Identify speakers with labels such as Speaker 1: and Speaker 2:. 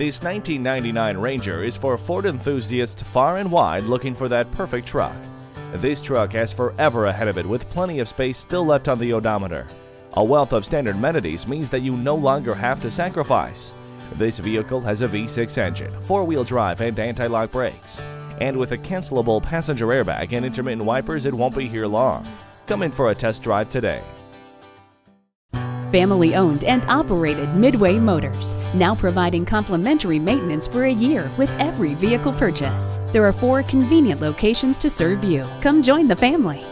Speaker 1: This 1999 Ranger is for Ford enthusiasts far and wide looking for that perfect truck. This truck has forever ahead of it with plenty of space still left on the odometer. A wealth of standard amenities means that you no longer have to sacrifice. This vehicle has a V6 engine, four-wheel drive and anti-lock brakes. And with a cancelable passenger airbag and intermittent wipers, it won't be here long. Come in for a test drive today.
Speaker 2: Family owned and operated Midway Motors, now providing complimentary maintenance for a year with every vehicle purchase. There are four convenient locations to serve you. Come join the family.